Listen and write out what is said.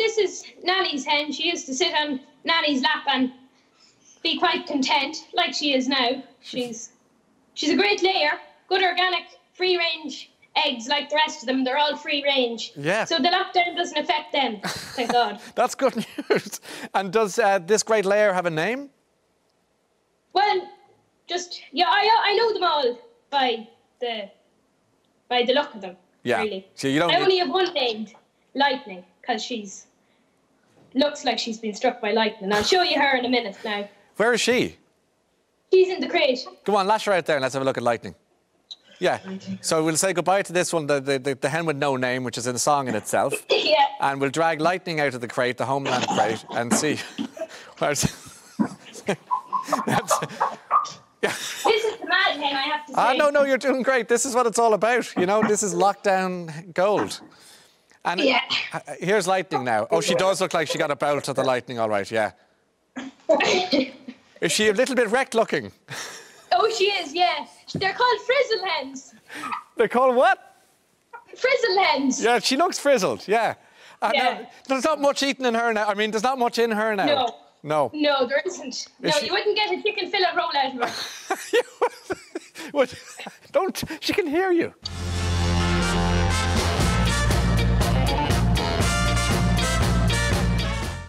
this is Nanny's hen. She used to sit on Nanny's lap and be quite content, like she is now. She's she's a great layer, good organic, free range eggs like the rest of them. They're all free range. Yeah. So the lockdown doesn't affect them, thank God. That's good news. And does uh, this great layer have a name? Well, just yeah, I I know them all by the by the look of them. Yeah. Really. So you don't I only have one named Lightning because she's looks like she's been struck by lightning. I'll show you her in a minute now. Where is she? She's in the crate. Come on, lash her out there and let's have a look at Lightning. Yeah. So we'll say goodbye to this one, the, the, the, hen with no name, which is in a song in itself. yeah. And we'll drag Lightning out of the crate, the homeland crate, and see where's. That's- This is the mad hen, I have to say. ah, no, no, you're doing great. This is what it's all about. You know, this is lockdown gold. And Yeah. here's Lightning now. Oh, she does look like she got a bout of the Lightning, all right, yeah. Is she a little bit wrecked looking? oh, she is, yeah. They're called frizzle hens. They call what? Frizzle hens. Yeah, she looks frizzled, yeah. Uh, Yeah. there's not much eating in her now. I mean, there's not much in her now. No. No. No, there isn't. No, she- you wouldn't get a chicken fillet roll out of her. What? Don't. She can hear you.